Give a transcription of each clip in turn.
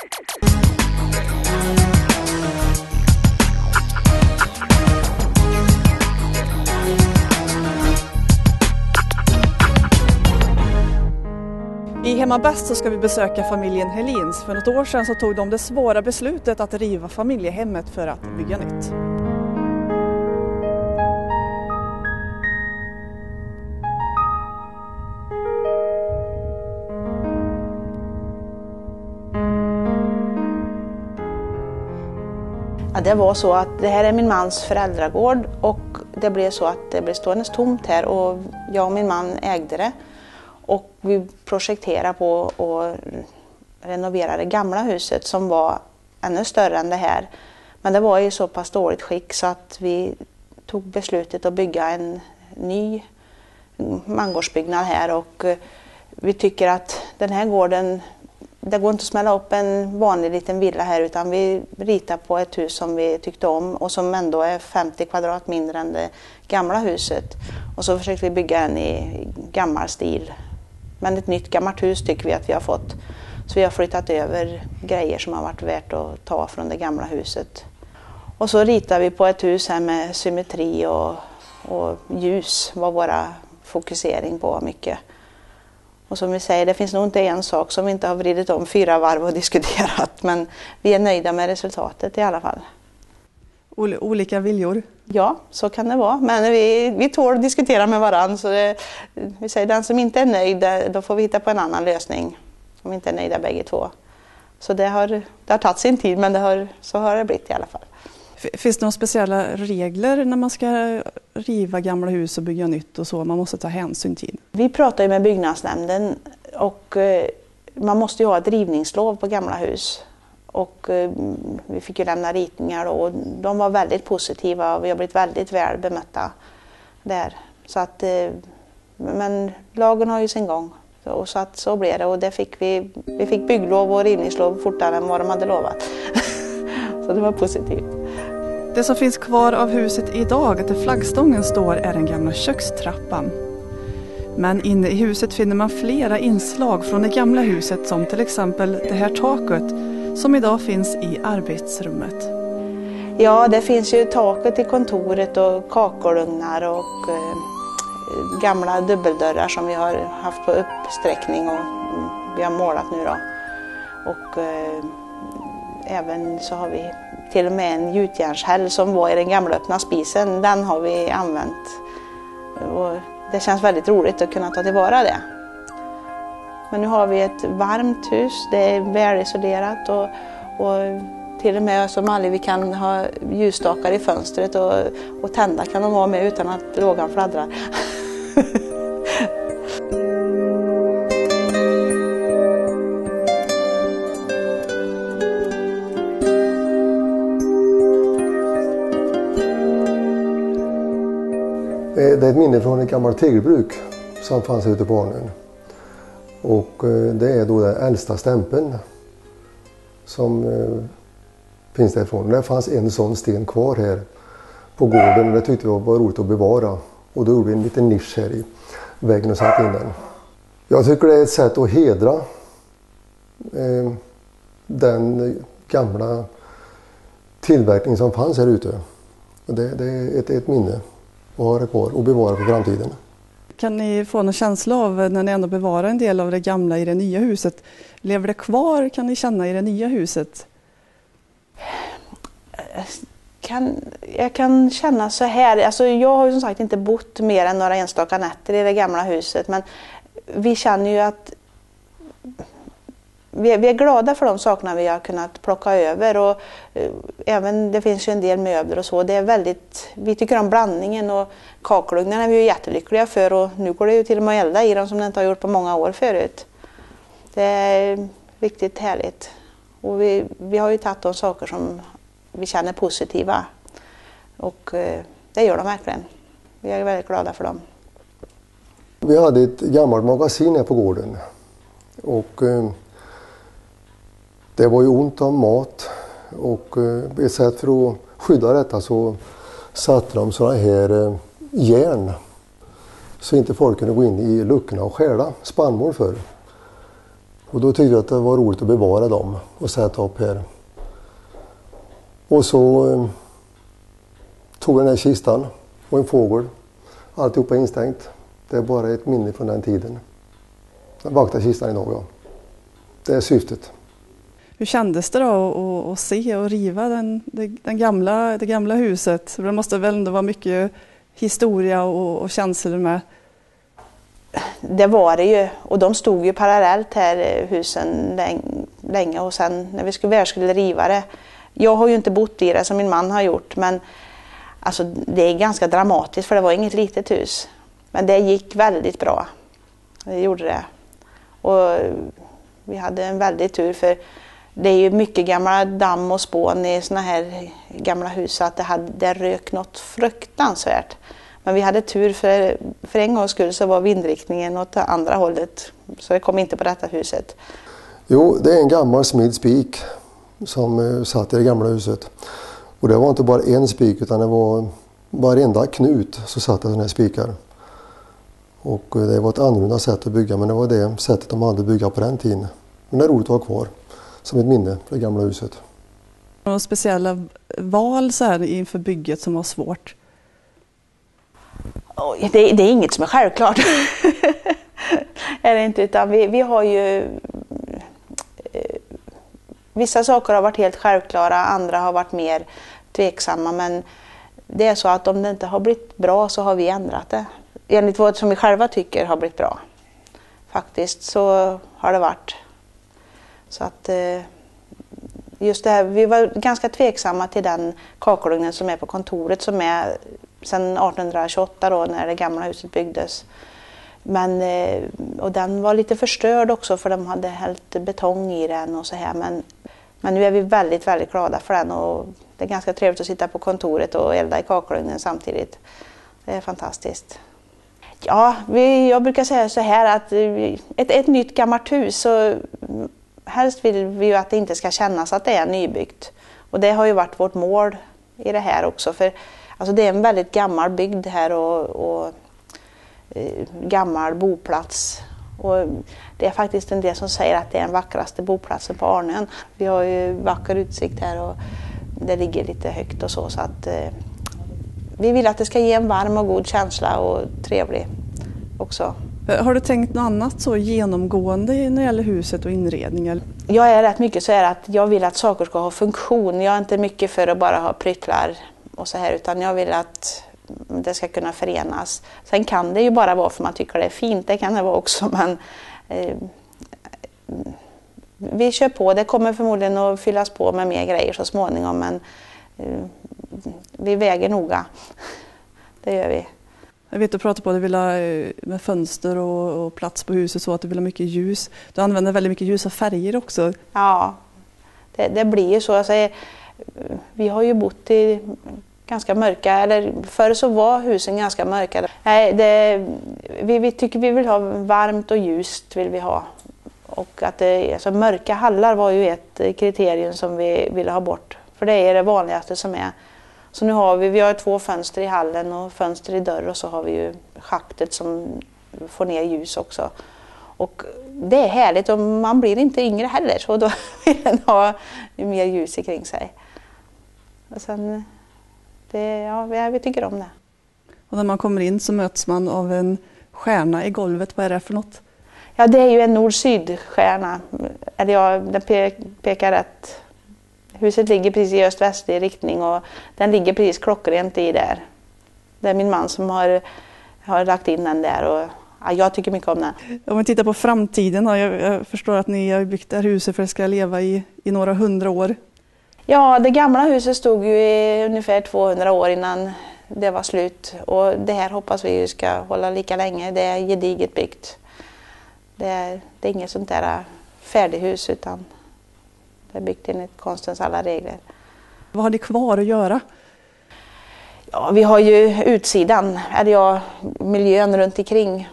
I Hemma Bäst så ska vi besöka familjen Helins. För något år sedan så tog de det svåra beslutet att riva familjehemmet för att bygga nytt. Ja, det var så att det här är min mans föräldragård och det blev så att det blev stående tomt här och jag och min man ägde det. Och vi projekterade på att renovera det gamla huset som var ännu större än det här. Men det var i så pass dåligt skick så att vi tog beslutet att bygga en ny mangårdsbyggnad här och eh, vi tycker att den här gården, det går inte att smälla upp en vanlig liten villa här utan vi ritar på ett hus som vi tyckte om och som ändå är 50 kvadrat mindre än det gamla huset. Och så försökte vi bygga en i gammal stil men ett nytt gammalt hus tycker vi att vi har fått. Så vi har flyttat över grejer som har varit värt att ta från det gamla huset. Och så ritar vi på ett hus här med symmetri och, och ljus var våra fokusering på mycket. Och som vi säger, det finns nog inte en sak som vi inte har vridit om fyra varv och diskuterat men vi är nöjda med resultatet i alla fall. Olika viljor? Ja, så kan det vara. Men vi, vi tål att diskutera med varandra. Så det, vi säger den som inte är nöjd, då får vi hitta på en annan lösning. Om vi inte är nöjda bägge två. Så det har, det har tagit sin tid, men det har, så har det blivit i alla fall. Finns det några speciella regler när man ska riva gamla hus och bygga nytt och så man måste ta hänsyn till? Vi pratar ju med byggnadsnämnden och eh, man måste ju ha ett rivningslov på gamla hus. Och eh, vi fick ju lämna ritningar då, och de var väldigt positiva och vi har blivit väldigt väl bemötta där. Så att, eh, men lagen har ju sin gång. Och så att så blev det och det fick vi, vi fick bygglov och rivningslov fortare än vad de hade lovat. så det var positivt. Det som finns kvar av huset idag, där flaggstången står, är den gamla kökstrappan. Men inne i huset finner man flera inslag från det gamla huset som till exempel det här taket som idag finns i arbetsrummet. Ja, det finns ju taket i kontoret och kakelugnar och eh, gamla dubbeldörrar som vi har haft på uppsträckning och vi har målat nu då. Och eh, även så har vi till och med en gjutjärnshäll som var i den gamla öppna spisen. Den har vi använt. Och det känns väldigt roligt att kunna ta tillvara det. Men nu har vi ett varmt hus, det är välisolerat och, och till och med som aldrig vi kan ha ljusstakar i fönstret och, och tända kan de vara med utan att lågan fladdrar. Det är ett minne från ett gammalt tegelbruk som fanns ute på Arnön. Och eh, det är då den äldsta stämpeln som eh, finns därifrån. Det fanns en sån sten kvar här på gården och det tyckte vi var roligt att bevara. Och då gjorde vi en liten nisch här i väggen och satte in den. Jag tycker det är ett sätt att hedra eh, den gamla tillverkning som fanns här ute. Det, det är ett, ett minne att ha det kvar och bevara för framtiden. Kan ni få någon känsla av när ni ändå bevarar en del av det gamla i det nya huset? Lever det kvar kan ni känna i det nya huset? Kan, jag kan känna så här, alltså jag har ju som sagt inte bott mer än några enstaka nätter i det gamla huset men vi känner ju att vi är, vi är, glada för de sakerna vi har kunnat plocka över och eh, även det finns ju en del möbler och så. Det är väldigt, vi tycker om blandningen och kakelugnarna är vi ju jättelyckliga för och nu går det ju till och med att elda i dem som det inte har gjort på många år förut. Det är riktigt härligt. Och vi, vi har ju tagit de saker som vi känner positiva och eh, det gör de verkligen. Vi är väldigt glada för dem. Vi hade ett gammalt magasin här på gården och eh, det var ju ont om mat och eh, ett sätt för att skydda detta så satte de sådana här eh, järn så inte folk kunde gå in i luckorna och stjäla spannmål för. Och då tyckte jag att det var roligt att bevara dem och sätta upp här. Och så eh, tog jag den här kistan och en fågel. Alltihopa instängt. Det är bara ett minne från den tiden. Jag vaktar kistan idag, ja. Det är syftet. Hur kändes det då att, se och riva den, det, den gamla, det gamla huset? Det måste väl ändå vara mycket historia och, och känslor med? Det var det ju och de stod ju parallellt här eh, husen länge och sen när vi skulle, skulle riva det. Jag har ju inte bott i det som min man har gjort men alltså, det är ganska dramatiskt för det var inget litet hus. Men det gick väldigt bra. Det gjorde det. Och eh, vi hade en väldig tur för det är ju mycket gamla damm och spån i sådana här gamla hus så att det, hade, det rök något fruktansvärt. Men vi hade tur för, för en gångs skull så var vindriktningen åt andra hållet. Så det kom inte på detta huset. Jo, det är en gammal smidd spik som eh, satt i det gamla huset. Och det var inte bara en spik utan det var varenda knut så satt det sådana här spikar. Och eh, det var ett annorlunda sätt att bygga men det var det sättet de hade att bygga på den tiden. Men det är roligt att ha kvar som ett minne för det gamla huset. Några speciella val så här inför bygget som var svårt? Det, det är inget som är självklart. är det inte, utan vi, vi har ju eh, Vissa saker har varit helt självklara, andra har varit mer tveksamma men det är så att om det inte har blivit bra så har vi ändrat det. Enligt vad som vi själva tycker har blivit bra. Faktiskt så har det varit. Så att eh, just det här, vi var ganska tveksamma till den kakelugnen som är på kontoret som är sedan 1828 då när det gamla huset byggdes. Men, eh, och den var lite förstörd också för de hade hällt betong i den och så här. Men, men nu är vi väldigt, väldigt glada för den och det är ganska trevligt att sitta på kontoret och elda i kakelugnen samtidigt. Det är fantastiskt. Ja, vi, jag brukar säga så här att eh, ett, ett nytt gammalt hus så helst vill vi ju att det inte ska kännas att det är nybyggt. Och det har ju varit vårt mål i det här också. För alltså det är en väldigt gammal bygd här och, och eh, gammal boplats. Och det är faktiskt en del som säger att det är den vackraste boplatsen på Arnön. Vi har ju vacker utsikt här och det ligger lite högt och så. så att, eh, vi vill att det ska ge en varm och god känsla och trevlig också. Eh, har du tänkt något annat så genomgående när det gäller huset och inredningen? Jag är rätt mycket så här att jag vill att saker ska ha funktion. Jag är inte mycket för att bara ha pryttlar och så här utan jag vill att det ska kunna förenas. Sen kan det ju bara vara för man tycker det är fint, det kan det vara också men eh, vi kör på. Det kommer förmodligen att fyllas på med mer grejer så småningom men eh, vi väger noga. Det gör vi. Jag vet att du pratar på att du vill ha eh, med fönster och, och, plats på huset så att du vill ha mycket ljus. Du använder väldigt mycket ljusa färger också. Ja, det, det blir ju så. Alltså, eh, vi har ju bott i ganska mörka, eller förr så var husen ganska mörka. Nej, det, vi, vi tycker vi vill ha varmt och ljust vill vi ha. Och att det, alltså mörka hallar var ju ett eh, kriterium som vi ville ha bort. För det är det vanligaste som är. Så nu har vi, vi har två fönster i hallen och fönster i dörr och så har vi ju schaktet som får ner ljus också. Och det är härligt och man blir inte yngre heller så då vill man ha mer ljus kring sig. Och sen, det, ja, vi tycker om det. Och när man kommer in så möts man av en stjärna i golvet. Vad är det för något? Ja, det är ju en nord-syd-stjärna. Eller ja, den pekar rätt Huset ligger precis i öst-västlig riktning och den ligger precis klockrent i där. Det är min man som har, har lagt in den där och ja, jag tycker mycket om den. Om vi tittar på framtiden då, jag, jag förstår att ni har byggt det här huset för att det ska leva i, i några hundra år. Ja, det gamla huset stod ju i ungefär 200 år innan det var slut och det här hoppas vi ska hålla lika länge. Det är gediget byggt. Det är, det är inget sånt där färdighus utan det är byggt enligt konstens alla regler. Vad har ni kvar att göra? Ja, vi har ju utsidan, eller ja, miljön runt omkring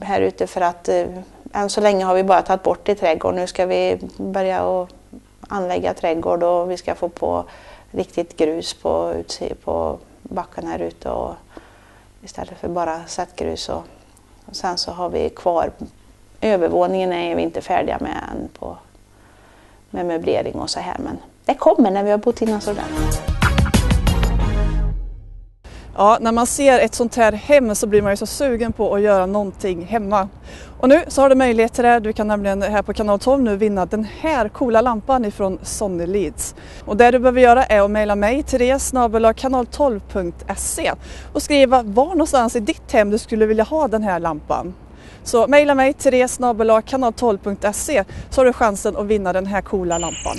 här ute för att eh, än så länge har vi bara tagit bort i trädgården. Nu ska vi börja och anlägga trädgård och vi ska få på riktigt grus på, på backen här ute och istället för bara sättgrus. Och, och sen så har vi kvar övervåningen är vi inte färdiga med än på, med möblering och så här men det kommer när vi har bott innan ordentligt. Ja, när man ser ett sånt här hem så blir man ju så sugen på att göra någonting hemma. Och nu så har du möjlighet till det. Du kan nämligen här på kanal 12 nu vinna den här coola lampan ifrån Sonny Leeds. Och det du behöver göra är att mejla mig, Therese kanal12.se och skriva var någonstans i ditt hem du skulle vilja ha den här lampan. Så mejla mig, Therese kanal12.se, så har du chansen att vinna den här coola lampan.